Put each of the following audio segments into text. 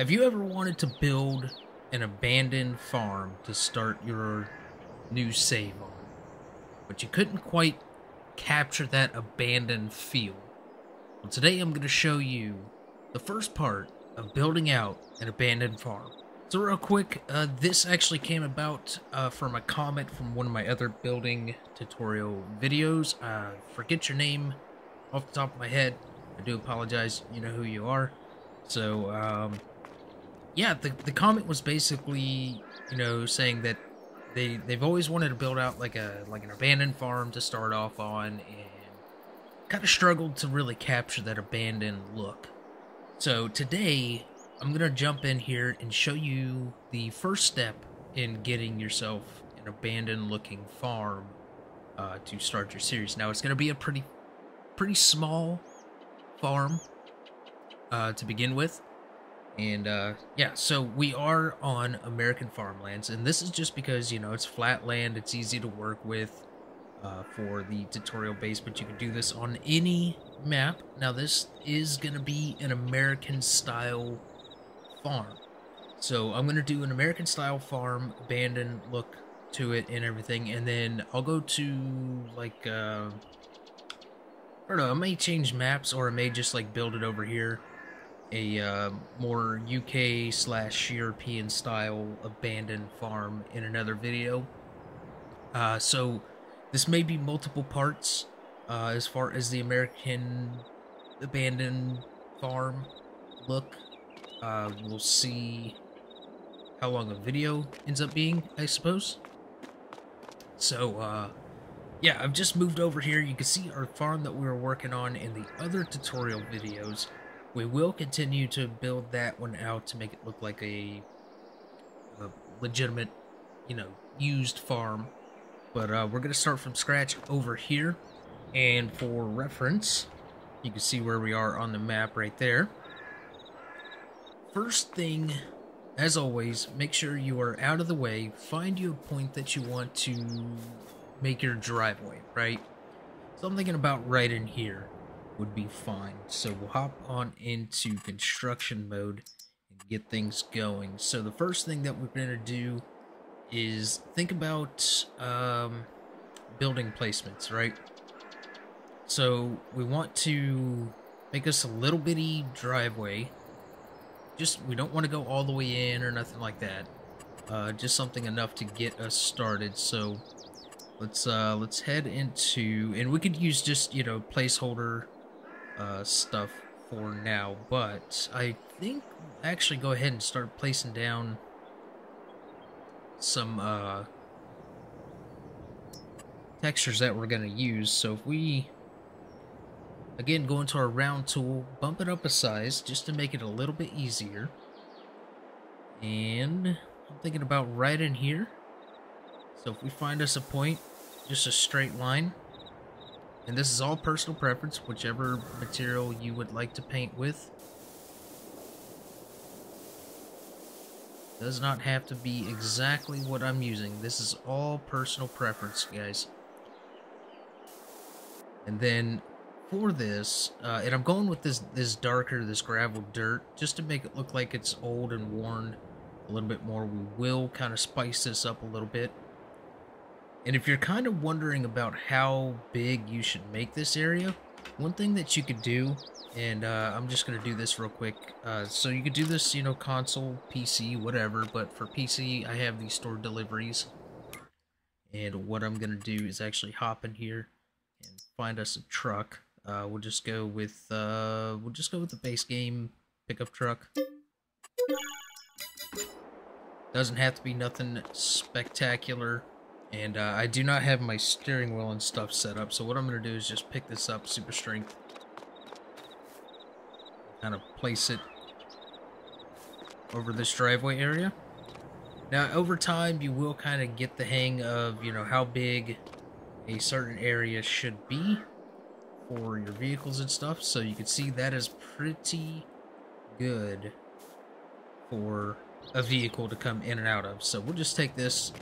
Have you ever wanted to build an abandoned farm to start your new save on, but you couldn't quite capture that abandoned feel? Well, today I'm going to show you the first part of building out an abandoned farm. So real quick, uh, this actually came about uh, from a comment from one of my other building tutorial videos. Uh, forget your name off the top of my head. I do apologize. You know who you are. So, um, yeah, the the comment was basically, you know, saying that they they've always wanted to build out like a like an abandoned farm to start off on, and kind of struggled to really capture that abandoned look. So today, I'm gonna jump in here and show you the first step in getting yourself an abandoned looking farm uh, to start your series. Now it's gonna be a pretty pretty small farm uh, to begin with and uh, yeah, so we are on American farmlands, and this is just because you know it's flat land, it's easy to work with uh, for the tutorial base, but you can do this on any map. Now, this is going to be an American style farm, so I'm going to do an American style farm, abandoned look to it and everything, and then I'll go to like uh, I don't know, I may change maps or I may just like build it over here a uh, more UK slash European style abandoned farm in another video. Uh, so this may be multiple parts uh, as far as the American abandoned farm look. Uh, we'll see how long a video ends up being, I suppose. So, uh, yeah, I've just moved over here. You can see our farm that we were working on in the other tutorial videos. We will continue to build that one out to make it look like a, a legitimate, you know, used farm. But uh, we're going to start from scratch over here. And for reference, you can see where we are on the map right there. First thing, as always, make sure you are out of the way. Find you a point that you want to make your driveway, right? So I'm thinking about right in here would be fine. So we'll hop on into construction mode and get things going. So the first thing that we're going to do is think about um, building placements, right? So we want to make us a little bitty driveway. Just, we don't want to go all the way in or nothing like that. Uh, just something enough to get us started. So let's uh, let's head into, and we could use just, you know, placeholder uh, stuff for now, but I think actually go ahead and start placing down some uh, textures that we're going to use. So if we, again, go into our round tool, bump it up a size just to make it a little bit easier. And I'm thinking about right in here. So if we find us a point, just a straight line, and this is all personal preference, whichever material you would like to paint with. Does not have to be exactly what I'm using. This is all personal preference, guys. And then for this, uh, and I'm going with this this darker, this gravel dirt, just to make it look like it's old and worn a little bit more. We will kind of spice this up a little bit. And if you're kind of wondering about how big you should make this area, one thing that you could do, and uh, I'm just going to do this real quick. Uh, so you could do this, you know, console, PC, whatever, but for PC, I have these store deliveries. And what I'm going to do is actually hop in here and find us a truck. Uh, we'll just go with, uh, we'll just go with the base game pickup truck. Doesn't have to be nothing spectacular. And uh, I do not have my steering wheel and stuff set up, so what I'm going to do is just pick this up, super strength. Kind of place it over this driveway area. Now, over time, you will kind of get the hang of, you know, how big a certain area should be for your vehicles and stuff. So you can see that is pretty good for a vehicle to come in and out of. So we'll just take this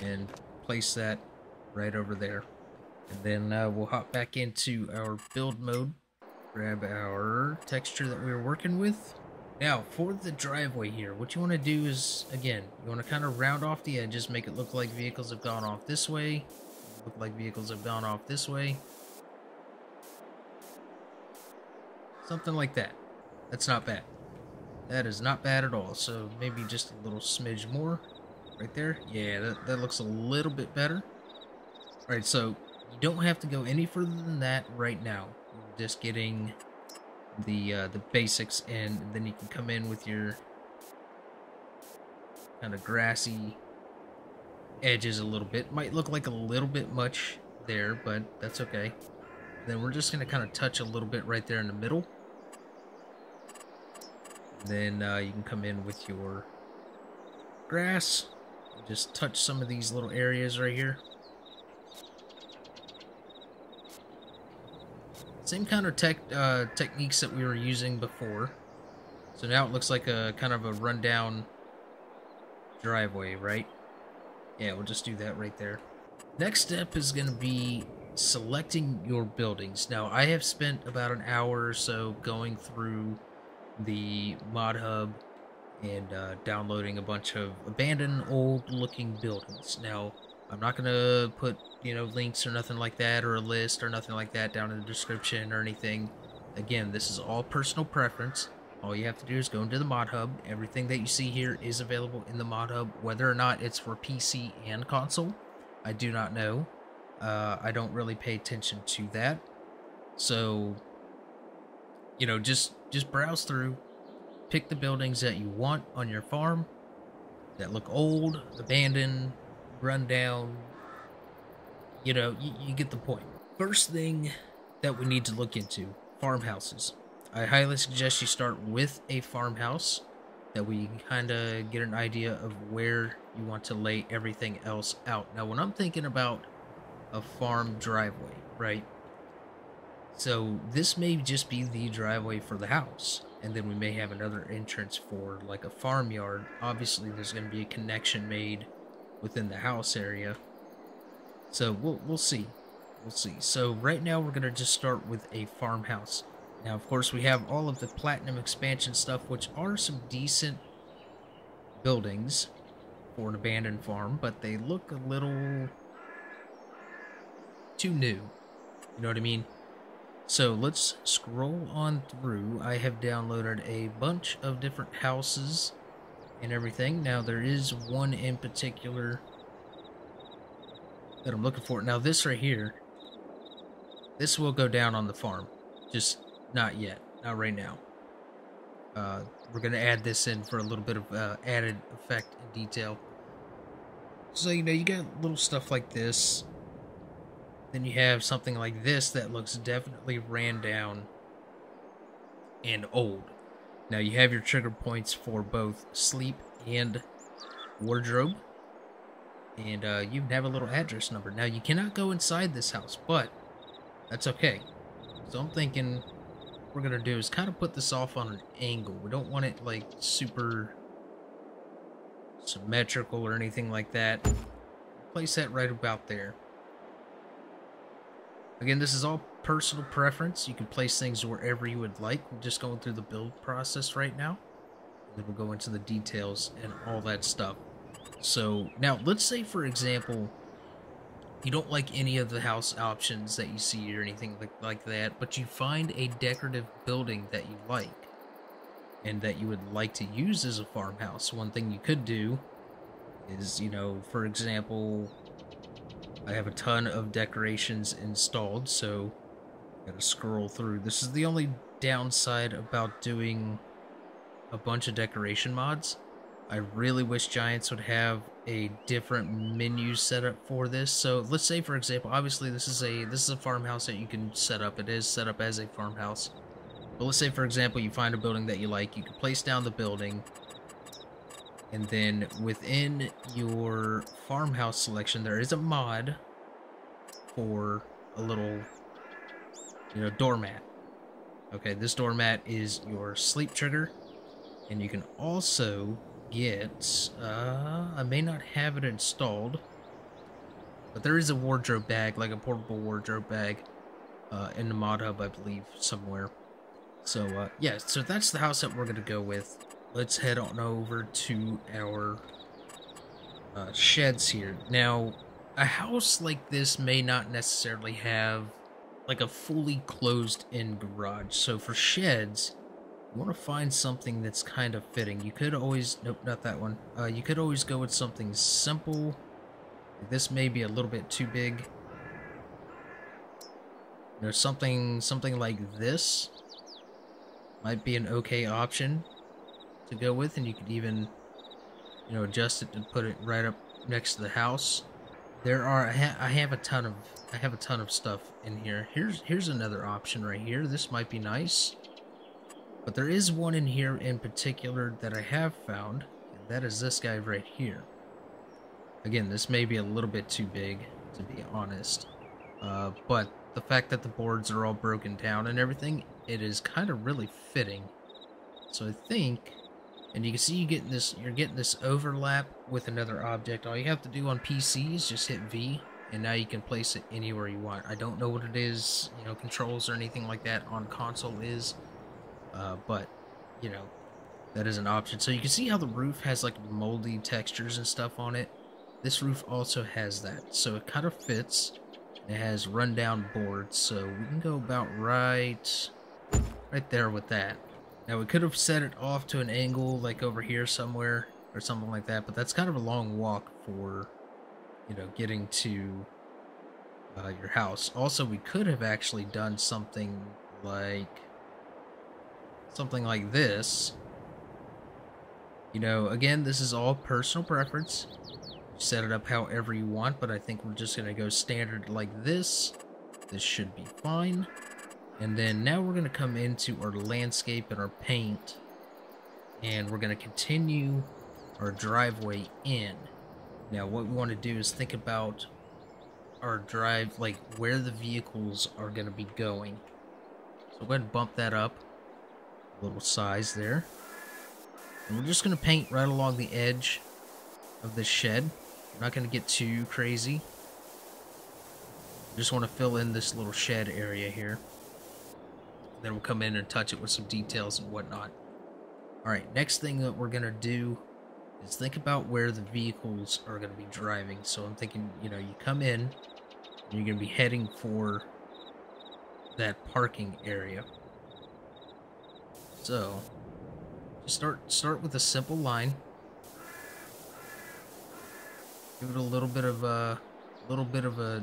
and place that right over there. And then uh, we'll hop back into our build mode, grab our texture that we were working with, Now, for the driveway here, what you want to do is, again, you want to kind of round off the edges, make it look like vehicles have gone off this way, look like vehicles have gone off this way. Something like that. That's not bad. That is not bad at all. So maybe just a little smidge more right there. Yeah, that, that looks a little bit better. All right, so you don't have to go any further than that right now. We're just getting the uh, the basics, and then you can come in with your kind of grassy edges a little bit. Might look like a little bit much there, but that's okay. Then we're just going to kind of touch a little bit right there in the middle. Then uh, you can come in with your grass. Just touch some of these little areas right here. Same kind of tech uh, techniques that we were using before. So now it looks like a kind of a rundown driveway, right? Yeah, we'll just do that right there. Next step is going to be selecting your buildings. Now, I have spent about an hour or so going through the mod hub and uh, downloading a bunch of abandoned old looking buildings. Now, I'm not going to put, you know, links or nothing like that or a list or nothing like that down in the description or anything. Again, this is all personal preference. All you have to do is go into the mod hub. Everything that you see here is available in the mod hub, whether or not it's for PC and console. I do not know. Uh, I don't really pay attention to that. So, you know, just just browse through, pick the buildings that you want on your farm that look old, abandoned, run down. You know, you, you get the point. First thing that we need to look into farmhouses. I highly suggest you start with a farmhouse. That we kind of get an idea of where you want to lay everything else out. Now, when I'm thinking about a farm driveway, right? So this may just be the driveway for the house, and then we may have another entrance for like a farmyard. Obviously, there's going to be a connection made within the house area. So we'll we'll see. We'll see. So right now we're going to just start with a farmhouse. Now, of course, we have all of the platinum expansion stuff, which are some decent buildings for an abandoned farm, but they look a little too new. You know what I mean? So let's scroll on through. I have downloaded a bunch of different houses and everything. Now there is one in particular that I'm looking for. Now this right here, this will go down on the farm. Just not yet. Not right now. Uh, we're going to add this in for a little bit of uh, added effect and detail. So, you know, you got little stuff like this. Then you have something like this that looks definitely ran down and old. Now you have your trigger points for both sleep and wardrobe. And uh, you have a little address number. Now you cannot go inside this house, but that's okay. So I'm thinking we're gonna do is kind of put this off on an angle. We don't want it like super symmetrical or anything like that. Place that right about there. Again, this is all personal preference. You can place things wherever you would like. Just going through the build process right now. Then we'll go into the details and all that stuff. So, now, let's say, for example, you don't like any of the house options that you see or anything like, like that, but you find a decorative building that you like and that you would like to use as a farmhouse. One thing you could do is, you know, for example, I have a ton of decorations installed, so gotta scroll through. This is the only downside about doing a bunch of decoration mods. I really wish Giants would have a different menu setup for this. So let's say, for example, obviously this is a this is a farmhouse that you can set up. It is set up as a farmhouse. But let's say, for example, you find a building that you like. You can place down the building, and then within your farmhouse selection, there is a mod for a little, you know, doormat. Okay, this doormat is your sleep trigger, and you can also get, uh, I may not have it installed, but there is a wardrobe bag, like a portable wardrobe bag, uh, in the mod hub, I believe, somewhere. So, uh, yeah, so that's the house that we're going to go with. Let's head on over to our uh, sheds here. Now, a house like this may not necessarily have like a fully closed in garage. So for sheds, you want to find something that's kind of fitting. You could always, nope, not that one. Uh, you could always go with something simple. This may be a little bit too big. You know, something, something like this might be an okay option to go with, and you could even, you know, adjust it to put it right up next to the house. There are, I, ha I have a ton of, I have a ton of stuff in here. Here's, here's another option right here. This might be nice. But there is one in here in particular that I have found, and that is this guy right here. Again, this may be a little bit too big, to be honest. Uh, but the fact that the boards are all broken down and everything, it is kind of really fitting. So I think, and you can see you getting this, you're getting this overlap with another object. All you have to do on PC is just hit V, and now you can place it anywhere you want. I don't know what it is, you know, controls or anything like that on console is, uh, but, you know, that is an option. So you can see how the roof has like moldy textures and stuff on it. This roof also has that, so it kind of fits. It has rundown boards, so we can go about right, right there with that. Now we could have set it off to an angle like over here somewhere or something like that, but that's kind of a long walk for, you know, getting to uh, your house. Also, we could have actually done something like, something like this. You know, again, this is all personal preference set it up however you want, but I think we're just going to go standard like this. This should be fine. And then now we're going to come into our landscape and our paint, and we're going to continue our driveway in. Now what we want to do is think about our drive, like where the vehicles are going to be going. So go ahead and bump that up a little size there. And we're just going to paint right along the edge of the shed. I'm not going to get too crazy. Just want to fill in this little shed area here. Then we'll come in and touch it with some details and whatnot. Alright, next thing that we're to do is think about where the vehicles are going to be driving. So I'm thinking, you know, you come in, you're to be heading for that parking area. So, just start start with a simple line. Give it a little bit of a little bit of a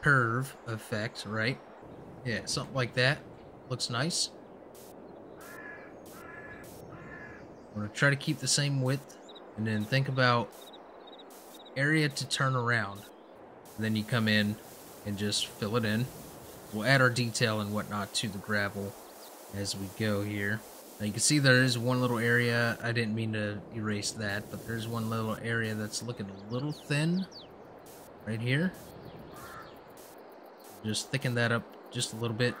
curve effect, right? Yeah, something like that. Looks nice. I'm gonna try to keep the same width and then think about area to turn around. And then you come in and just fill it in. We'll add our detail and whatnot to the gravel as we go here. Now you can see there is one little area, I didn't mean to erase that, but there's one little area that's looking a little thin right here. Just thicken that up just a little bit.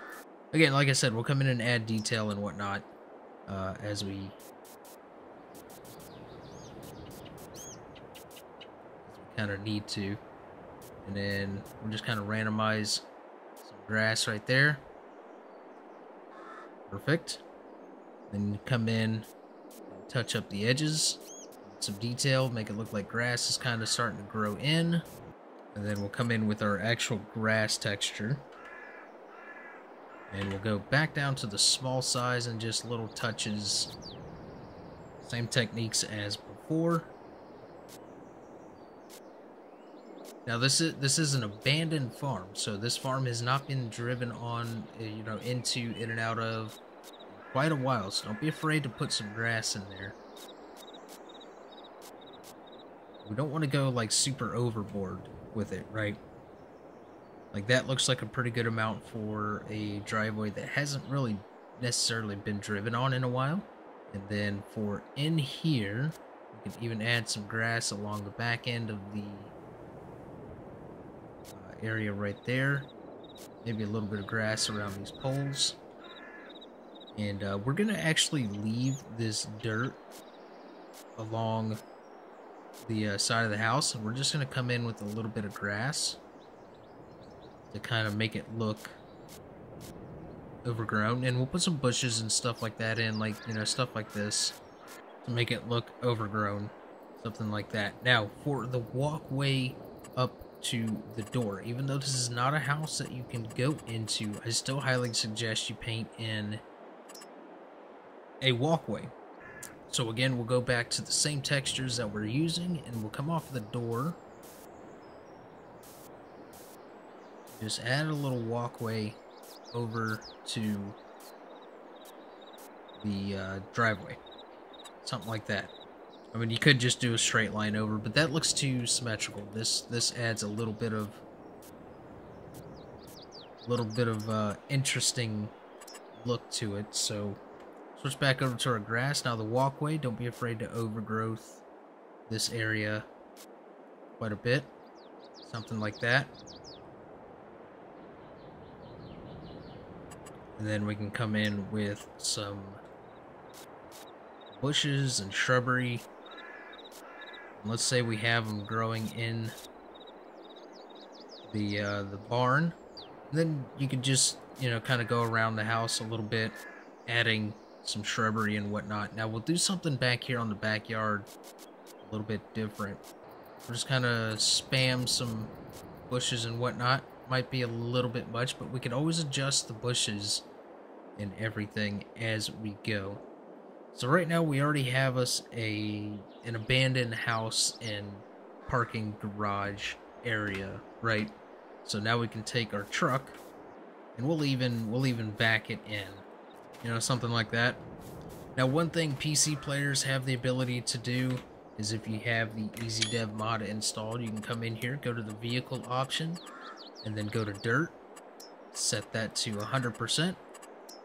Again, like I said, we'll come in and add detail and whatnot uh, as we kind of need to. And then we'll just kind of randomize some grass right there. Perfect. Then come in, touch up the edges, some detail, make it look like grass is kind of starting to grow in. And then we'll come in with our actual grass texture. And we'll go back down to the small size and just little touches. Same techniques as before. Now this is this is an abandoned farm, so this farm has not been driven on, eh, you know, into, in and out of quite a while, so don't be afraid to put some grass in there. We don't want to go like super overboard with it, right? Like that looks like a pretty good amount for a driveway that hasn't really necessarily been driven on in a while. And then for in here, we can even add some grass along the back end of the uh, area right there. Maybe a little bit of grass around these poles. And uh, we're going to actually leave this dirt along the uh, side of the house. And we're just going to come in with a little bit of grass to kind of make it look overgrown, and we'll put some bushes and stuff like that in, like, you know, stuff like this to make it look overgrown. Something like that. Now, for the walkway up to the door, even though this is not a house that you can go into, I still highly suggest you paint in a walkway. So again, we'll go back to the same textures that we're using, and we'll come off the door. Just add a little walkway over to the uh, driveway. Something like that. I mean, you could just do a straight line over, but that looks too symmetrical. This this adds a little bit of a little bit of uh, interesting look to it. So switch back over to our grass. Now the walkway, don't be afraid to overgrowth this area quite a bit. Something like that. And then we can come in with some bushes and shrubbery. let's say we have them growing in the uh, the barn. And then you can just, you know, kind of go around the house a little bit, adding some shrubbery and whatnot. Now we'll do something back here on the backyard a little bit different. We're just kind of spam some bushes and whatnot might be a little bit much, but we can always adjust the bushes and everything as we go. So right now we already have us a an abandoned house and parking garage area, right? So now we can take our truck and we'll even we'll even back it in. You know, something like that. Now one thing PC players have the ability to do is if you have the EasyDev mod installed, you can come in here, go to the vehicle option, and then go to dirt, set that to 100%,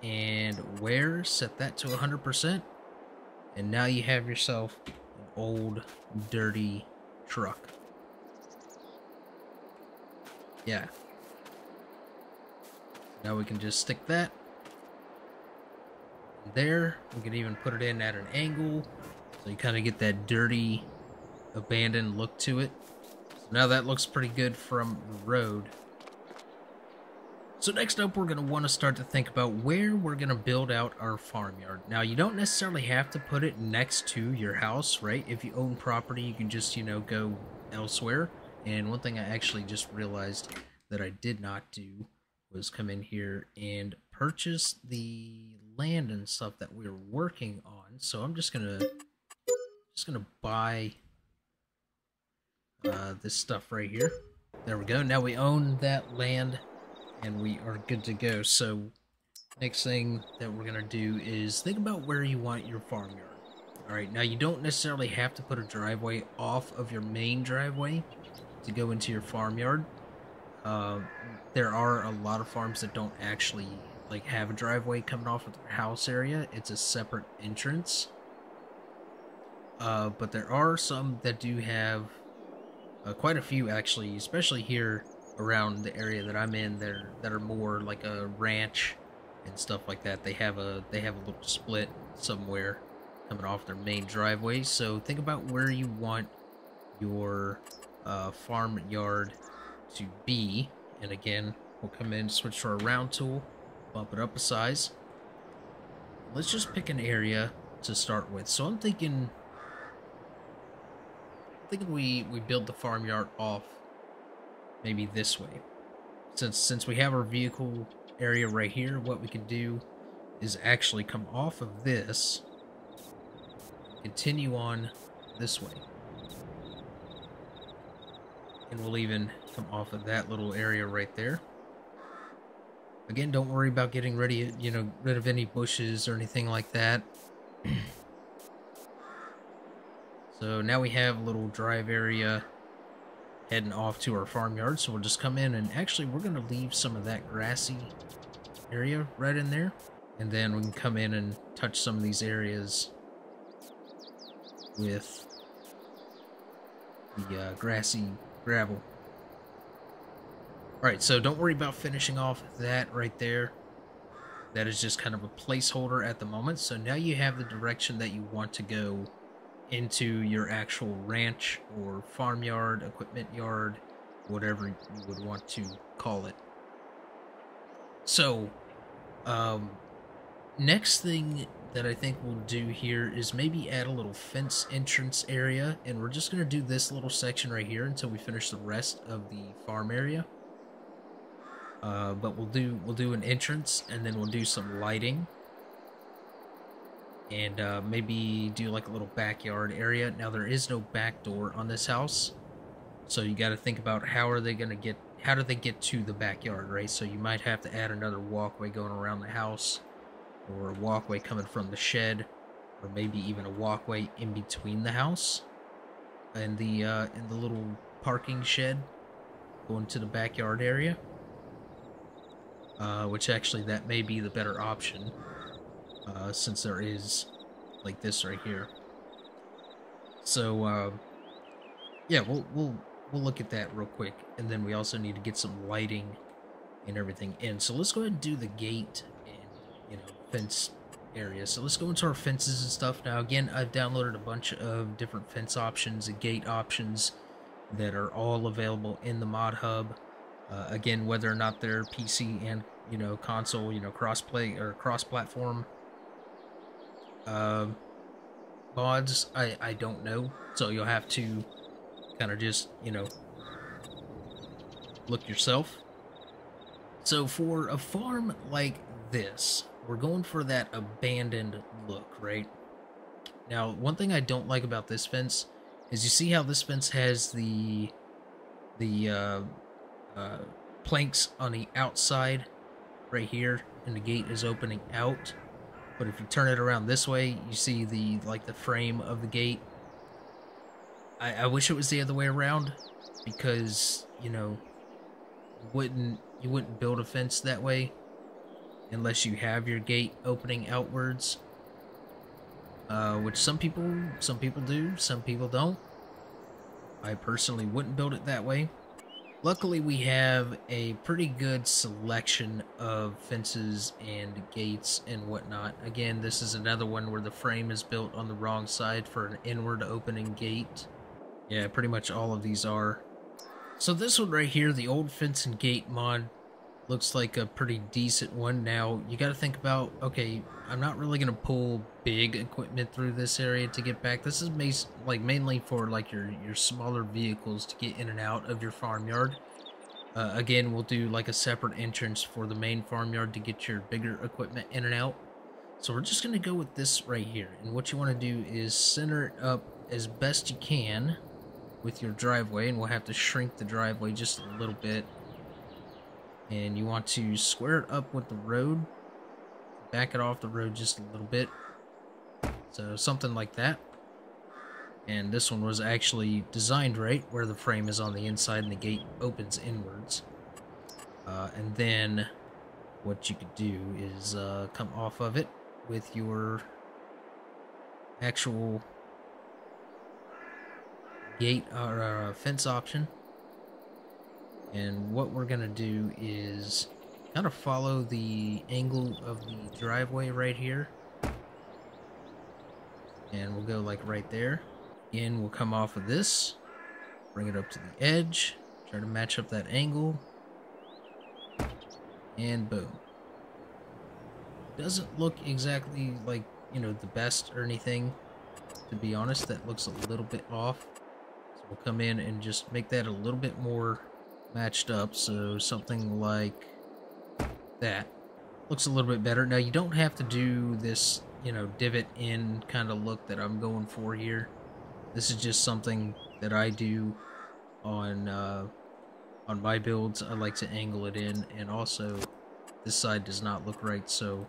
and wear, set that to 100%, and now you have yourself an old, dirty truck. Yeah. Now we can just stick that there. We can even put it in at an angle. So you kind of get that dirty, abandoned look to it. Now that looks pretty good from the road. So next up, we're going to want to start to think about where we're going to build out our farmyard. Now, you don't necessarily have to put it next to your house, right? If you own property, you can just, you know, go elsewhere. And one thing I actually just realized that I did not do was come in here and purchase the land and stuff that we are working on. So I'm just going to just going to buy uh, this stuff right here. There we go. Now we own that land and we are good to go. So next thing that we're gonna do is think about where you want your farmyard. Alright, now you don't necessarily have to put a driveway off of your main driveway to go into your farmyard. Uh, there are a lot of farms that don't actually like have a driveway coming off of their house area. It's a separate entrance. Uh, but there are some that do have uh, quite a few actually, especially here around the area that I'm in that are, that are more like a ranch and stuff like that. They have a they have a little split somewhere coming off their main driveway. So think about where you want your uh, farm yard to be. And again, we'll come in, switch to our round tool, bump it up a size. Let's just pick an area to start with. So I'm thinking, I thinking we we build the farmyard off maybe this way. Since since we have our vehicle area right here, what we can do is actually come off of this, continue on this way. And we'll even come off of that little area right there. Again, don't worry about getting ready, you know, rid of any bushes or anything like that. so now we have a little drive area heading off to our farmyard. So we'll just come in and actually we're going to leave some of that grassy area right in there. And then we can come in and touch some of these areas with the uh, grassy gravel. Alright, so don't worry about finishing off that right there. That is just kind of a placeholder at the moment. So now you have the direction that you want to go into your actual ranch or farmyard, equipment yard, whatever you would want to call it. So, Um, next thing that I think we'll do here is maybe add a little fence entrance area, and we're just going to do this little section right here until we finish the rest of the farm area. Uh, but we'll do we'll do an entrance, and then we'll do some lighting, and uh, maybe do like a little backyard area. Now there is no back door on this house, so you got to think about how are they going to get how do they get to the backyard, right? So you might have to add another walkway going around the house or a walkway coming from the shed, or maybe even a walkway in between the house and the uh, and the little parking shed going to the backyard area. Uh, which actually that may be the better option, uh, since there is like this right here. So uh, yeah, we'll we'll we'll look at that real quick, and then we also need to get some lighting and everything in. So let's go ahead and do the gate and you know fence area. So let's go into our fences and stuff. Now, again, I've downloaded a bunch of different fence options and gate options that are all available in the mod hub. Uh, again, whether or not they're PC and you know console, you know crossplay or cross-platform uh, mods, I I don't know. So you'll have to kind of just you know look yourself. So for a farm like this, we're going for that abandoned look, right? Now, one thing I don't like about this fence is you see how this fence has the the uh, uh, planks on the outside right here, and the gate is opening out. But if you turn it around this way, you see the like the frame of the gate. I, I wish it was the other way around, because you know, you wouldn't you wouldn't build a fence that way unless you have your gate opening outwards. Uh, which some people some people do, some people don't. I personally wouldn't build it that way. Luckily, we have a pretty good selection of fences and gates and whatnot. Again, this is another one where the frame is built on the wrong side for an inward opening gate. Yeah, pretty much all of these are. So this one right here, the old fence and gate mod, looks like a pretty decent one. Now, you got to think about, okay, I'm not really going to pull big equipment through this area to get back. This is like mainly for like your, your smaller vehicles to get in and out of your farmyard. Uh, again, we'll do like a separate entrance for the main farmyard to get your bigger equipment in and out. So we're just going to go with this right here. And what you want to do is center it up as best you can with your driveway. And we'll have to shrink the driveway just a little bit and you want to square it up with the road back it off the road just a little bit. So something like that. And this one was actually designed right where the frame is on the inside and the gate opens inwards. Uh, and then what you could do is uh, come off of it with your actual gate or uh, fence option and what we're going to do is kind of follow the angle of the driveway right here. And we'll go like right there. Again, we'll come off of this, bring it up to the edge, try to match up that angle, and boom. Doesn't look exactly like, you know, the best or anything. To be honest, that looks a little bit off. So we'll come in and just make that a little bit more matched up, so something like that. Looks a little bit better. Now, you don't have to do this, you know, divot in kind of look that I'm going for here. This is just something that I do on, uh, on my builds. I like to angle it in, and also this side does not look right, so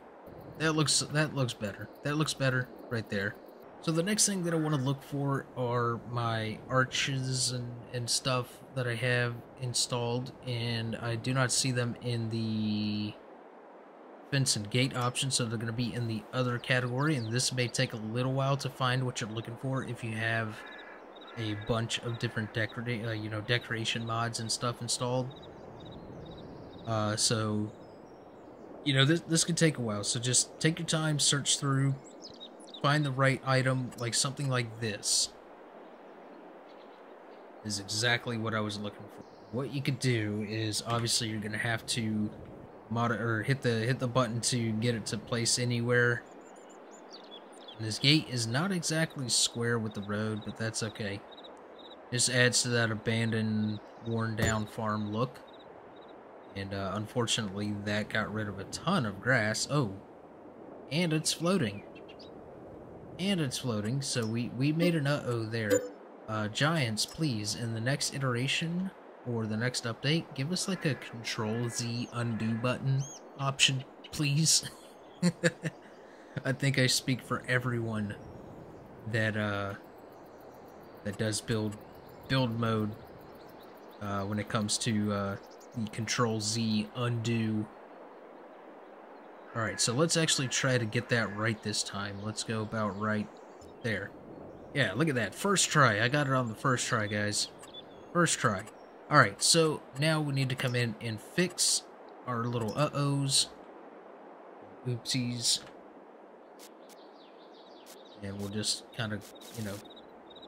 that looks, that looks better. That looks better right there. So the next thing that I want to look for are my arches and, and stuff that I have installed, and I do not see them in the fence and gate option, so they're going to be in the other category, and this may take a little while to find what you're looking for if you have a bunch of different decora uh, you know, decoration mods and stuff installed. Uh, so, you know, this, this could take a while, so just take your time, search through, find the right item, like something like this, is exactly what I was looking for. What you could do is, obviously, you're to have to mod or hit the hit the button to get it to place anywhere. And this gate is not exactly square with the road, but that's okay. This adds to that abandoned, worn down farm look. And uh, unfortunately, that got rid of a ton of grass. Oh, and it's floating. And it's floating, so we, we made an uh-oh there. Uh, Giants, please, in the next iteration, or the next update, give us like a Control-Z undo button option, please. I think I speak for everyone that, uh, that does build, build mode, uh, when it comes to, uh, the Control-Z undo Alright, so let's actually try to get that right this time. Let's go about right there. Yeah, look at that. First try. I got it on the first try, guys. First try. Alright, so now we need to come in and fix our little uh-ohs. Oopsies. And we'll just kind of, you know,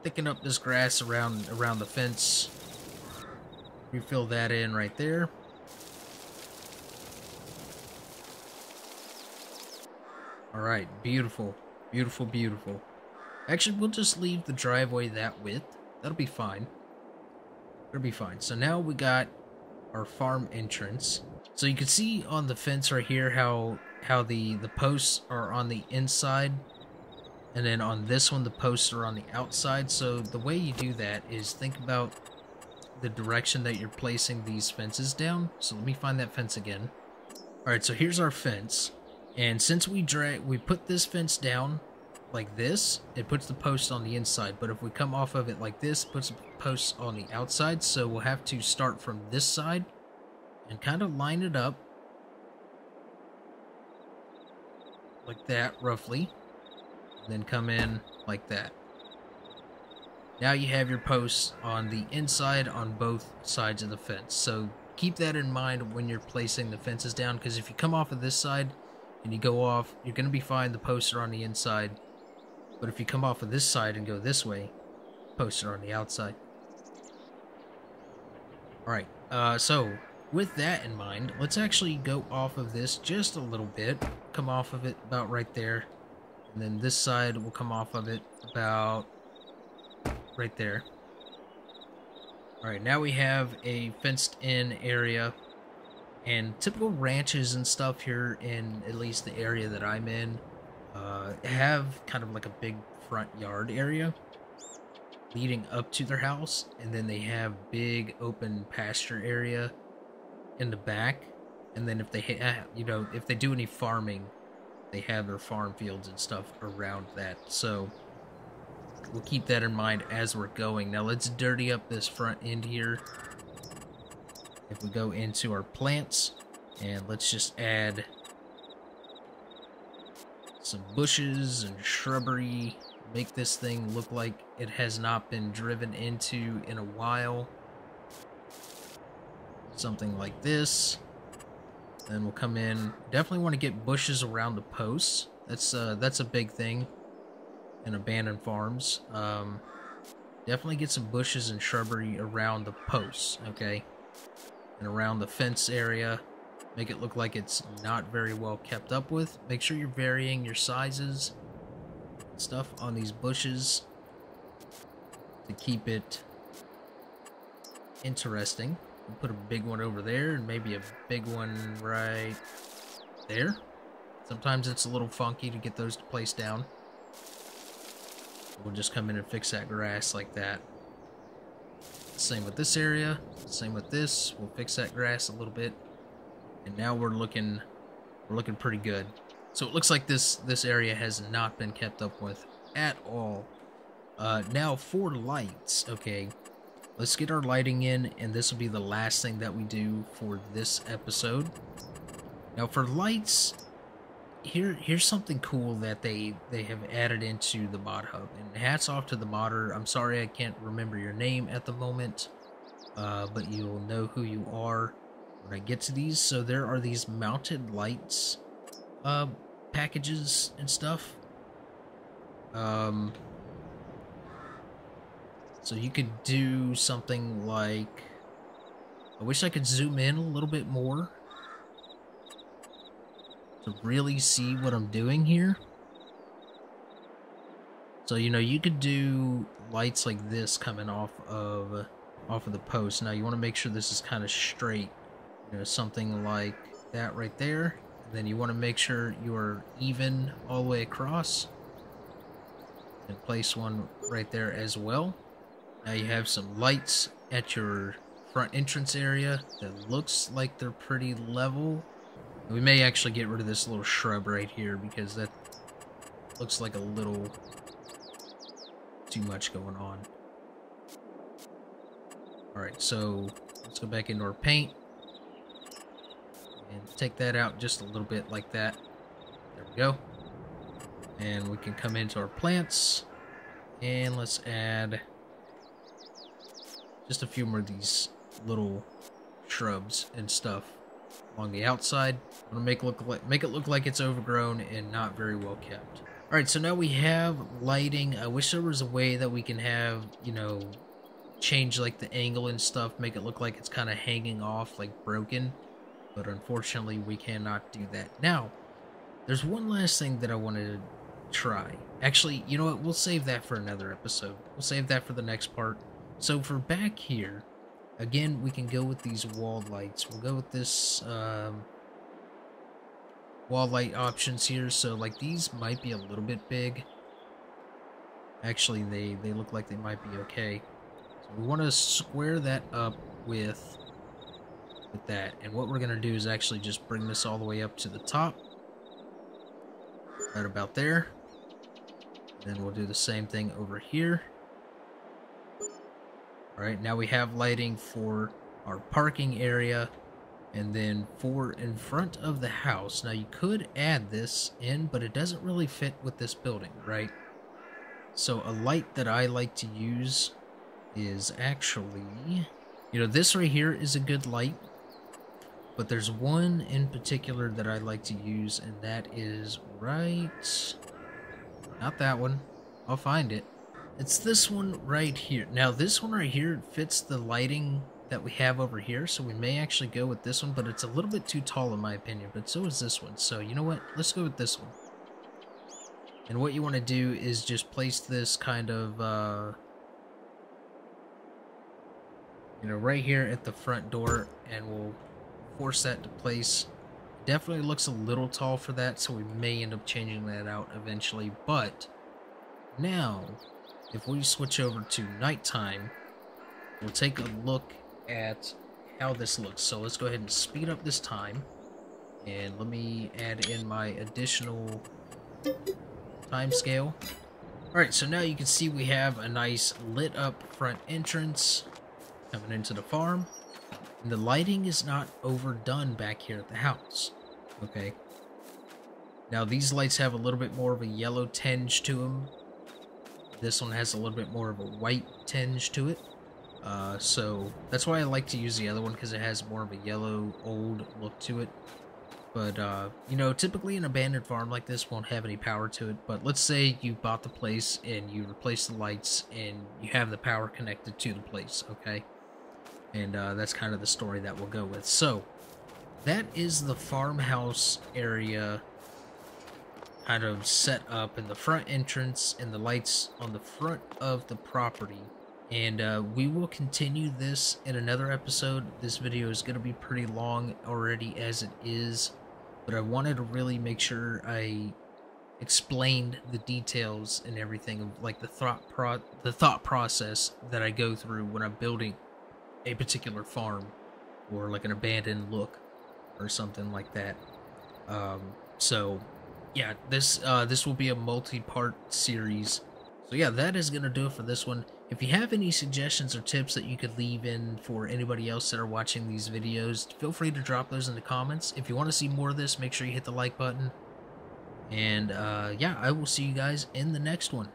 thicken up this grass around around the fence. Refill that in right there. Alright, beautiful. Beautiful, beautiful. Actually, we'll just leave the driveway that width. That'll be fine. That'll be fine. So now we got our farm entrance. So you can see on the fence right here how how the, the posts are on the inside. And then on this one, the posts are on the outside. So the way you do that is think about the direction that you're placing these fences down. So let me find that fence again. Alright, so here's our fence. And since we drag, we put this fence down like this, it puts the post on the inside. But if we come off of it like this, it puts the post on the outside. So we'll have to start from this side and kind of line it up like that, roughly. Then come in like that. Now you have your posts on the inside on both sides of the fence. So keep that in mind when you're placing the fences down because if you come off of this side, and you go off, you're going to be fine. The posts are on the inside. But if you come off of this side and go this way, posts are on the outside. Alright, uh, so with that in mind, let's actually go off of this just a little bit. Come off of it about right there. And then this side will come off of it about right there. Alright, now we have a fenced in area and typical ranches and stuff here in at least the area that I'm in uh, have kind of like a big front yard area leading up to their house, and then they have big open pasture area in the back. And then if they, ha- you know, if they do any farming, they have their farm fields and stuff around that. So we'll keep that in mind as we're going. Now let's dirty up this front end here if we go into our plants and let's just add some bushes and shrubbery make this thing look like it has not been driven into in a while. Something like this. Then we'll come in. Definitely want to get bushes around the posts. That's uh that's a big thing in abandoned farms. Um definitely get some bushes and shrubbery around the posts okay and around the fence area. Make it look like it's not very well kept up with. Make sure you're varying your sizes stuff on these bushes to keep it interesting. Put a big one over there and maybe a big one right there. Sometimes it's a little funky to get those to place down. We'll just come in and fix that grass like that. Same with this area. Same with this. We'll fix that grass a little bit. And now we're looking we're looking pretty good. So it looks like this this area has not been kept up with at all. Uh, now for lights, okay. Let's get our lighting in, and this will be the last thing that we do for this episode. Now for lights, here here's something cool that they they have added into the mod hub and hats off to the modder. I'm sorry i can't remember your name at the moment uh, but you'll know who you are when i get to these. So there are these mounted lights uh, packages and stuff. Um so you could do something like i wish i could zoom in a little bit more to really see what I'm doing here. So, you know, you could do lights like this coming off of off of the post. Now, you want to make sure this is kind of straight. You know, something like that right there. And then you want to make sure you're even all the way across. And place one right there as well. Now you have some lights at your front entrance area that looks like they're pretty level. We may actually get rid of this little shrub right here because that looks like a little too much going on. Alright, so let's go back into our paint. And take that out just a little bit like that. There we go. And we can come into our plants. And let's add just a few more of these little shrubs and stuff along the outside. I'm gonna make look like make it look like it's overgrown and not very well kept. All right, so now we have lighting. I wish there was a way that we can have, you know, change like the angle and stuff, make it look like it's kind of hanging off, like broken. But unfortunately, we cannot do that. Now, there's one last thing that I wanted to try. Actually, you know what? We'll save that for another episode. We'll save that for the next part. So for back here, again, we can go with these wall lights. We'll go with this um, wall light options here. So like these might be a little bit big. Actually, they, they look like they might be okay. So we want to square that up with, with that. And what we're going to do is actually just bring this all the way up to the top. Right about there. Then we'll do the same thing over here. Alright, now we have lighting for our parking area and then for in front of the house. Now you could add this in, but it doesn't really fit with this building, right? So a light that I like to use is actually, you know, this right here is a good light. But there's one in particular that I like to use, and that is right... Not that one. I'll find it. It's this one right here. Now, this one right here fits the lighting that we have over here, so we may actually go with this one, but it's a little bit too tall in my opinion, but so is this one. So, you know what? Let's go with this one. And what you want to do is just place this kind of, uh, you know, right here at the front door, and we'll force that to place. Definitely looks a little tall for that, so we may end up changing that out eventually, but now if we switch over to nighttime, we'll take a look at how this looks. So let's go ahead and speed up this time. And let me add in my additional time scale. Alright, so now you can see we have a nice lit up front entrance coming into the farm. And the lighting is not overdone back here at the house. Okay. Now these lights have a little bit more of a yellow tinge to them this one has a little bit more of a white tinge to it. Uh, so that's why I like to use the other one because it has more of a yellow, old look to it. But, uh, you know, typically an abandoned farm like this won't have any power to it. But let's say you bought the place and you replace the lights and you have the power connected to the place, okay? And uh, that's kind of the story that we'll go with. So, that is the farmhouse area kind of set up in the front entrance and the lights on the front of the property. And uh, we will continue this in another episode. This video is going to be pretty long already as it is. But I wanted to really make sure I explained the details and everything of like the thought pro the thought process that I go through when I'm building a particular farm or like an abandoned look or something like that. Um, so yeah, this uh, this will be a multi-part series. So yeah, that is gonna do it for this one. If you have any suggestions or tips that you could leave in for anybody else that are watching these videos, feel free to drop those in the comments. If you want to see more of this, make sure you hit the like button. And uh, yeah, I will see you guys in the next one.